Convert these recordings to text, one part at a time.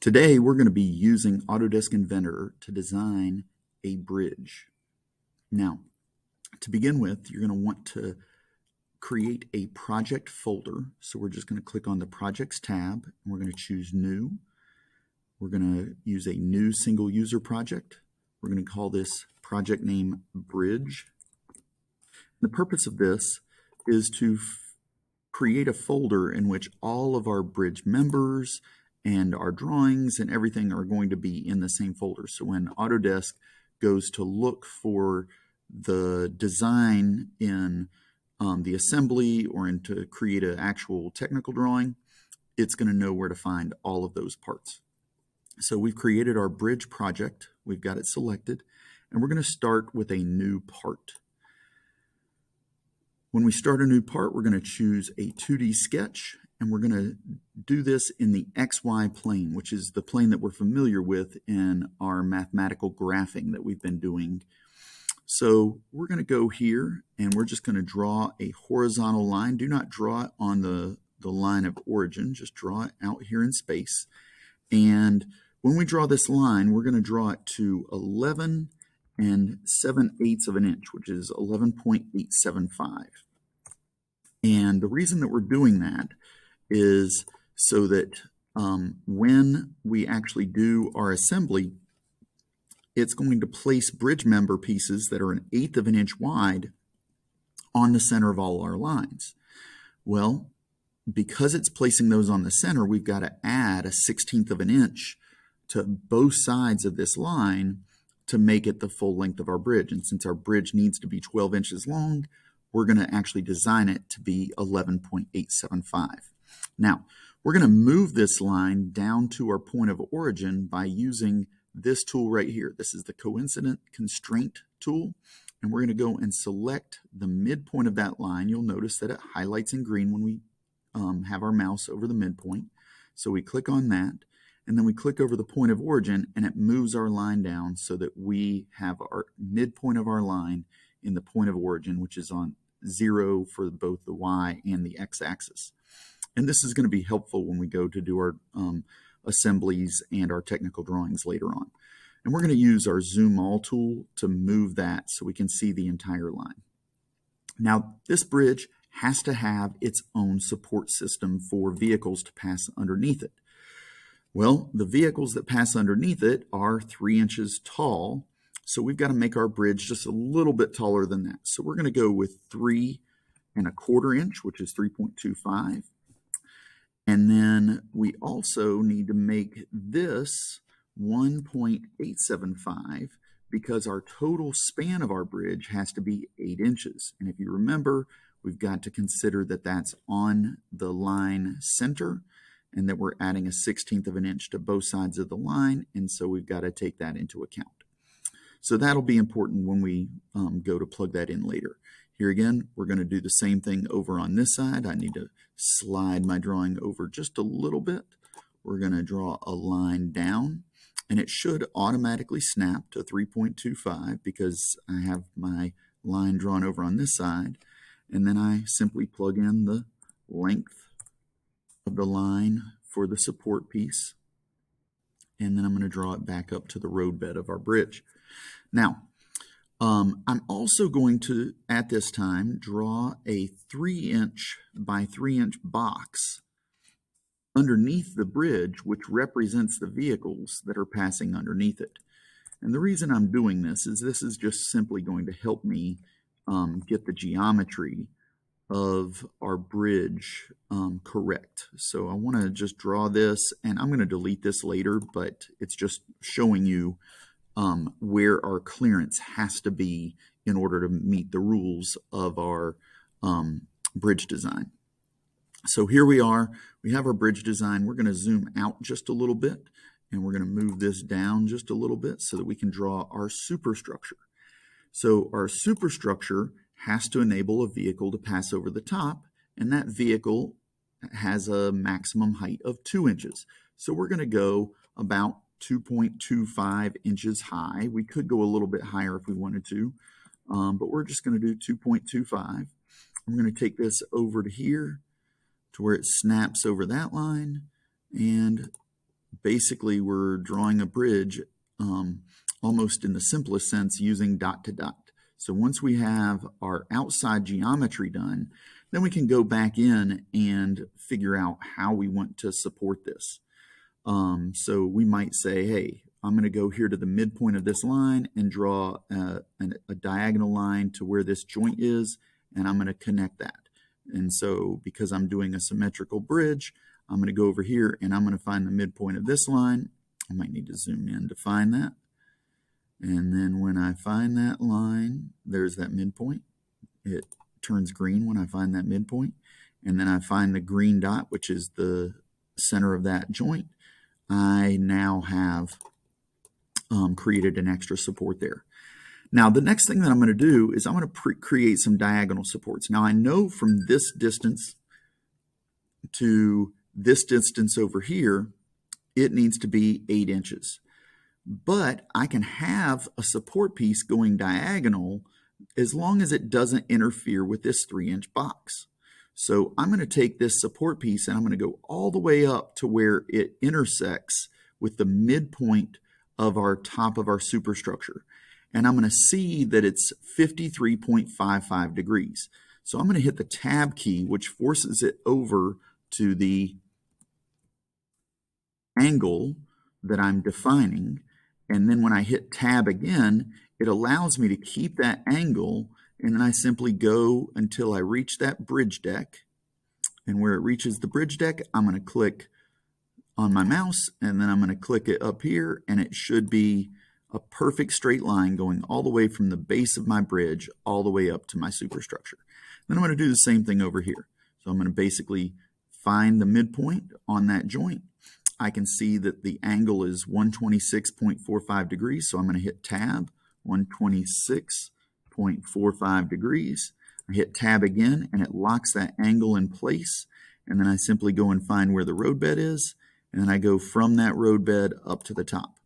Today we're going to be using Autodesk Inventor to design a bridge. Now, to begin with, you're going to want to create a project folder. So we're just going to click on the Projects tab and we're going to choose New. We're going to use a new single user project. We're going to call this project name Bridge. And The purpose of this is to create a folder in which all of our bridge members and our drawings and everything are going to be in the same folder. So when Autodesk goes to look for the design in um, the assembly or in to create an actual technical drawing, it's going to know where to find all of those parts. So we've created our bridge project. We've got it selected, and we're going to start with a new part. When we start a new part, we're going to choose a 2D sketch, and we're going to do this in the XY plane, which is the plane that we're familiar with in our mathematical graphing that we've been doing. So we're going to go here, and we're just going to draw a horizontal line. Do not draw it on the, the line of origin. Just draw it out here in space. And when we draw this line, we're going to draw it to 11 and 7 eighths of an inch, which is 11.875. And the reason that we're doing that is so that um, when we actually do our assembly, it's going to place bridge member pieces that are an eighth of an inch wide on the center of all our lines. Well, because it's placing those on the center, we've got to add a sixteenth of an inch to both sides of this line to make it the full length of our bridge. And since our bridge needs to be 12 inches long, we're going to actually design it to be 11.875. Now, we're going to move this line down to our point of origin by using this tool right here. This is the coincident constraint tool. And we're going to go and select the midpoint of that line. You'll notice that it highlights in green when we um, have our mouse over the midpoint. So we click on that and then we click over the point of origin and it moves our line down so that we have our midpoint of our line in the point of origin, which is on zero for both the y and the x-axis. And this is going to be helpful when we go to do our um, assemblies and our technical drawings later on. And we're going to use our zoom all tool to move that so we can see the entire line. Now, this bridge has to have its own support system for vehicles to pass underneath it. Well, the vehicles that pass underneath it are three inches tall, so we've got to make our bridge just a little bit taller than that. So we're going to go with three and a quarter inch, which is 3.25. And then we also need to make this 1.875 because our total span of our bridge has to be 8 inches. And if you remember, we've got to consider that that's on the line center and that we're adding a 16th of an inch to both sides of the line, and so we've got to take that into account. So that'll be important when we um, go to plug that in later. Here again, we're going to do the same thing over on this side. I need to slide my drawing over just a little bit. We're going to draw a line down, and it should automatically snap to 3.25 because I have my line drawn over on this side. And then I simply plug in the length of the line for the support piece. And then I'm going to draw it back up to the roadbed of our bridge. Now, um, I'm also going to, at this time, draw a 3 inch by 3 inch box underneath the bridge, which represents the vehicles that are passing underneath it. And the reason I'm doing this is this is just simply going to help me um, get the geometry of our bridge um, correct. So I want to just draw this, and I'm going to delete this later, but it's just showing you um, where our clearance has to be in order to meet the rules of our um, bridge design. So here we are. We have our bridge design. We're going to zoom out just a little bit, and we're going to move this down just a little bit so that we can draw our superstructure. So our superstructure has to enable a vehicle to pass over the top, and that vehicle has a maximum height of 2 inches. So we're going to go about 2.25 inches high. We could go a little bit higher if we wanted to, um, but we're just going to do 2.25. I'm going to take this over to here to where it snaps over that line and basically we're drawing a bridge um, almost in the simplest sense using dot to dot. So once we have our outside geometry done, then we can go back in and figure out how we want to support this. Um, so we might say, hey, I'm going to go here to the midpoint of this line and draw a, a, a diagonal line to where this joint is, and I'm going to connect that. And so because I'm doing a symmetrical bridge, I'm going to go over here and I'm going to find the midpoint of this line. I might need to zoom in to find that. And then when I find that line, there's that midpoint. It turns green when I find that midpoint. And then I find the green dot, which is the center of that joint. I now have um, created an extra support there. Now, the next thing that I'm going to do is I'm going to create some diagonal supports. Now, I know from this distance to this distance over here, it needs to be 8 inches. But I can have a support piece going diagonal as long as it doesn't interfere with this 3-inch box. So I'm going to take this support piece and I'm going to go all the way up to where it intersects with the midpoint of our top of our superstructure. And I'm going to see that it's 53.55 degrees. So I'm going to hit the tab key, which forces it over to the angle that I'm defining. And then when I hit tab again, it allows me to keep that angle and then I simply go until I reach that bridge deck. And where it reaches the bridge deck, I'm going to click on my mouse and then I'm going to click it up here and it should be a perfect straight line going all the way from the base of my bridge all the way up to my superstructure. Then I'm going to do the same thing over here. So I'm going to basically find the midpoint on that joint. I can see that the angle is 126.45 degrees, so I'm going to hit tab, 126.45 degrees. I hit tab again and it locks that angle in place. And then I simply go and find where the roadbed is and then I go from that roadbed up to the top.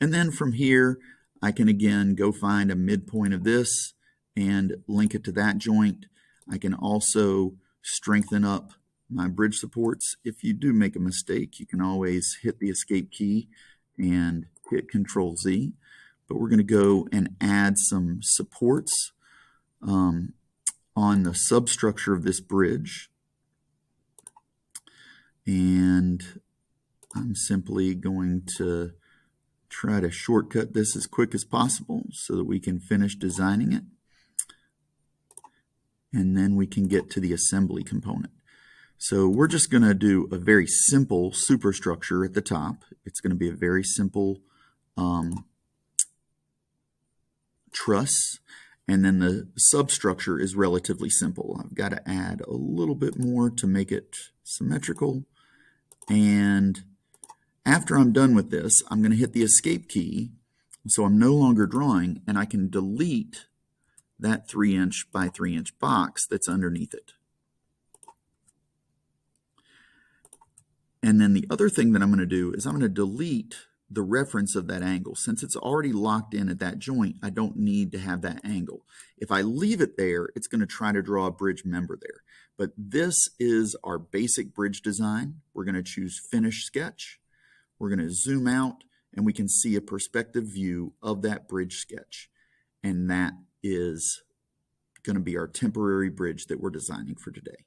And then from here, I can again go find a midpoint of this and link it to that joint. I can also strengthen up my bridge supports. If you do make a mistake, you can always hit the escape key and hit Control Z. But we're going to go and add some supports um, on the substructure of this bridge. And I'm simply going to try to shortcut this as quick as possible so that we can finish designing it. And then we can get to the assembly component. So we're just going to do a very simple superstructure at the top. It's going to be a very simple um, truss. And then the substructure is relatively simple. I've got to add a little bit more to make it symmetrical. And after I'm done with this, I'm going to hit the escape key. So I'm no longer drawing and I can delete that three inch by three inch box that's underneath it. And then the other thing that I'm going to do is I'm going to delete the reference of that angle. Since it's already locked in at that joint, I don't need to have that angle. If I leave it there, it's going to try to draw a bridge member there. But this is our basic bridge design. We're going to choose Finish Sketch. We're going to zoom out and we can see a perspective view of that bridge sketch. And that is going to be our temporary bridge that we're designing for today.